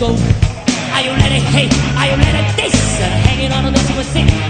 go. Are you ready? Hey, are you ready? This hanging on to this was it.